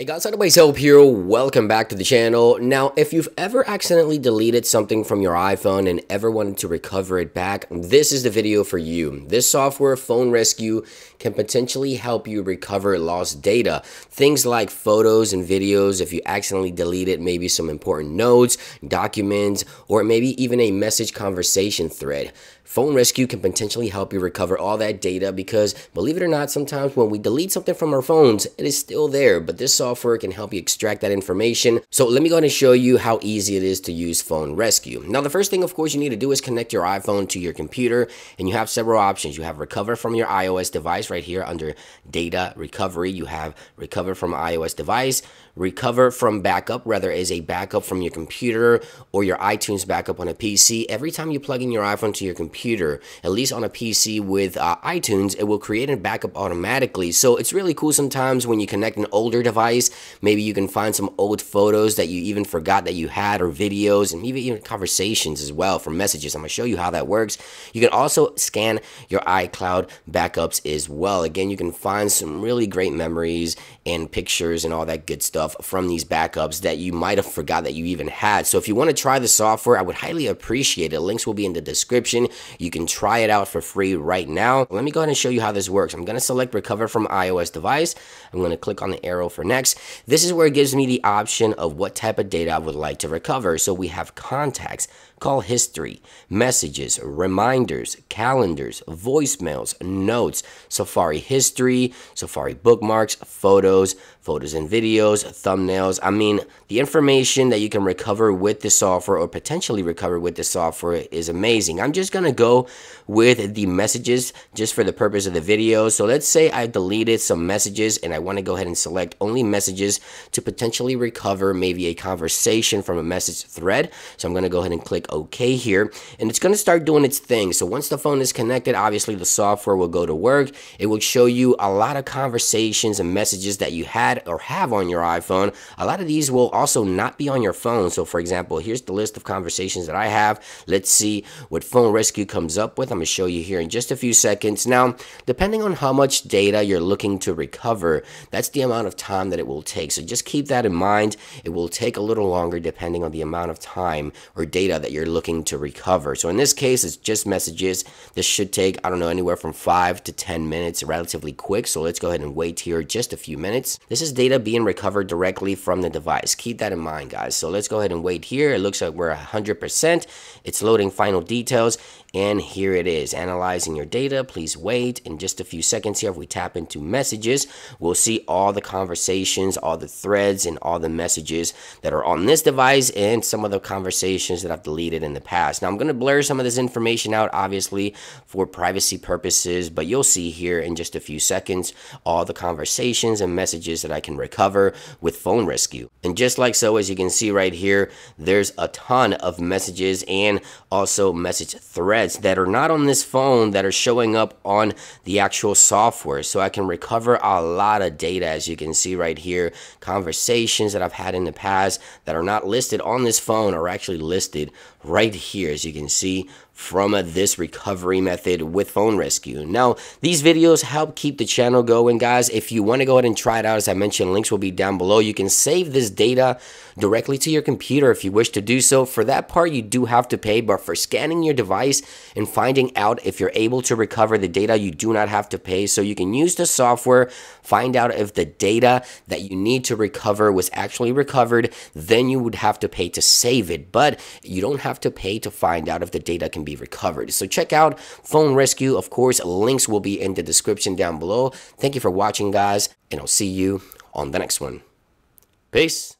Hey guys, iDeviceHelp here, welcome back to the channel. Now, if you've ever accidentally deleted something from your iPhone and ever wanted to recover it back, this is the video for you. This software, Phone Rescue, can potentially help you recover lost data. Things like photos and videos, if you accidentally deleted maybe some important notes, documents, or maybe even a message conversation thread. Phone Rescue can potentially help you recover all that data because, believe it or not, sometimes when we delete something from our phones, it is still there, but this software can help you extract that information. So let me go ahead and show you how easy it is to use Phone Rescue. Now, the first thing, of course, you need to do is connect your iPhone to your computer, and you have several options. You have recover from your iOS device right here under data recovery. You have recover from iOS device, recover from backup, whether as a backup from your computer or your iTunes backup on a PC. Every time you plug in your iPhone to your computer, computer, at least on a PC with uh, iTunes, it will create a backup automatically. So it's really cool sometimes when you connect an older device, maybe you can find some old photos that you even forgot that you had or videos and maybe even conversations as well from messages. I'm to show you how that works. You can also scan your iCloud backups as well. Again, you can find some really great memories and pictures and all that good stuff from these backups that you might have forgot that you even had. So if you want to try the software, I would highly appreciate it. Links will be in the description. You can try it out for free right now. Let me go ahead and show you how this works. I'm to select recover from iOS device. I'm to click on the arrow for next. This is where it gives me the option of what type of data I would like to recover. So we have contacts, call history, messages, reminders, calendars, voicemails, notes, Safari history, Safari bookmarks, photos, photos and videos, thumbnails. I mean, the information that you can recover with the software or potentially recover with the software is amazing. I'm just going to go with the messages just for the purpose of the video. So let's say I deleted some messages and I want to go ahead and select only messages to potentially recover maybe a conversation from a message thread. So I'm going to go ahead and click OK here and it's going to start doing its thing. So once the phone is connected, obviously the software will go to work. It will show you a lot of conversations and messages that you had or have on your iPhone. A lot of these will also not be on your phone. So for example, here's the list of conversations that I have. Let's see what Phone Rescue comes up with. I'm going to show you here in just a few seconds. Now, depending on how much data you're looking to recover, that's the amount of time that it will take. So just keep that in mind. It will take a little longer depending on the amount of time or data that you're looking to recover. So in this case, it's just messages. This should take, I don't know, anywhere from 5 to 10 minutes, relatively quick. So let's go ahead and wait here just a few minutes. This is data being recovered directly from the device. Keep that in mind, guys. So let's go ahead and wait here. It looks like we're 100%. It's loading final details. And here it is, analyzing your data. Please wait in just a few seconds here. If we tap into messages, we'll see all the conversations, all the threads, and all the messages that are on this device and some of the conversations that I've deleted in the past. Now, I'm going to blur some of this information out, obviously, for privacy purposes, but you'll see here in just a few seconds all the conversations and messages that I can recover with Phone Rescue. And just like so, as you can see right here, there's a ton of messages and also message threads threads that are not on this phone that are showing up on the actual software. So I can recover a lot of data as you can see right here. Conversations that I've had in the past that are not listed on this phone are actually listed right here as you can see from this recovery method with phone rescue. Now, these videos help keep the channel going, guys. If you want to go ahead and try it out, as I mentioned, links will be down below. You can save this data directly to your computer if you wish to do so. For that part, you do have to pay, but for scanning your device and finding out if you're able to recover the data, you do not have to pay. So you can use the software, find out if the data that you need to recover was actually recovered, then you would have to pay to save it, but you don't have to pay to find out if the data can be be recovered. So check out Phone Rescue. Of course, links will be in the description down below. Thank you for watching, guys, and I'll see you on the next one. Peace.